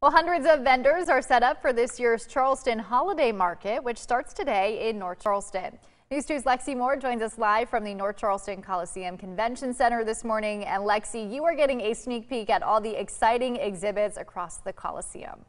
Well, hundreds of vendors are set up for this year's Charleston Holiday Market, which starts today in North Charleston. News 2's Lexi Moore joins us live from the North Charleston Coliseum Convention Center this morning. And Lexi, you are getting a sneak peek at all the exciting exhibits across the Coliseum.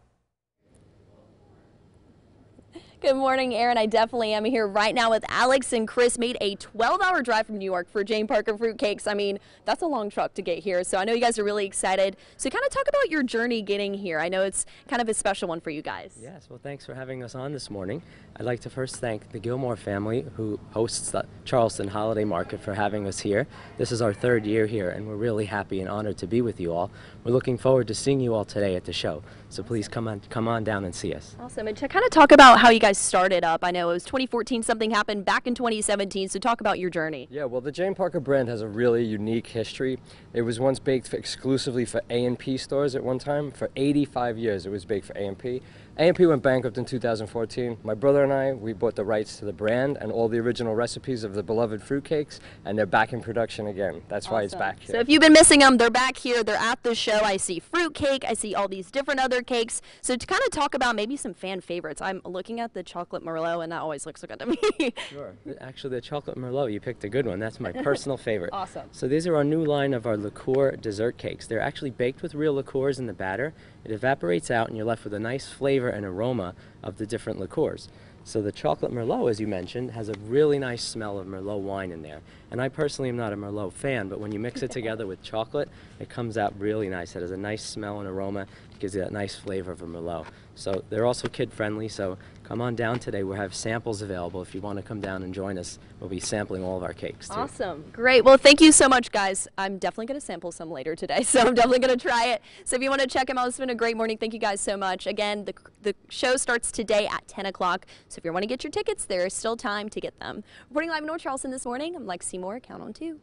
Good morning, Aaron. I definitely am here right now with Alex and Chris. Made a 12-hour drive from New York for Jane Parker Fruitcakes. I mean, that's a long truck to get here, so I know you guys are really excited. So kind of talk about your journey getting here. I know it's kind of a special one for you guys. Yes, well, thanks for having us on this morning. I'd like to first thank the Gilmore family who hosts the Charleston Holiday Market for having us here. This is our third year here, and we're really happy and honored to be with you all. We're looking forward to seeing you all today at the show. So please come on, come on down and see us. Awesome. And to kind of talk about how you guys started up, I know it was 2014, something happened back in 2017. So talk about your journey. Yeah, well, the Jane Parker brand has a really unique history. It was once baked for exclusively for A&P stores at one time. For 85 years, it was baked for A&P. A&P went bankrupt in 2014. My brother and I, we bought the rights to the brand and all the original recipes of the beloved fruitcakes, and they're back in production again. That's awesome. why it's back here. So if you've been missing them, they're back here. They're at the show. I see fruitcake. I see all these different other cakes. So to kind of talk about maybe some fan favorites, I'm looking at the chocolate Merlot, and that always looks so good to me. sure. Actually, the chocolate Merlot, you picked a good one. That's my personal favorite. awesome. So these are our new line of our liqueur dessert cakes. They're actually baked with real liqueurs in the batter. It evaporates out, and you're left with a nice flavor and aroma of the different liqueurs. So the chocolate Merlot, as you mentioned, has a really nice smell of Merlot wine in there. And I personally am not a Merlot fan, but when you mix it together with chocolate, it comes out really nice. It has a nice smell and aroma. It gives you that nice flavor of a Merlot. So they're also kid friendly, so come on down today. We'll have samples available if you want to come down and join us. We'll be sampling all of our cakes too. Awesome. Great. Well, thank you so much, guys. I'm definitely going to sample some later today, so I'm definitely going to try it. So if you want to check them out, it's a great morning. Thank you guys so much. Again, the, the show starts today at 10 o'clock, so if you want to get your tickets, there is still time to get them. Reporting live in North Charleston this morning, I'm Lexi Moore. Count on two.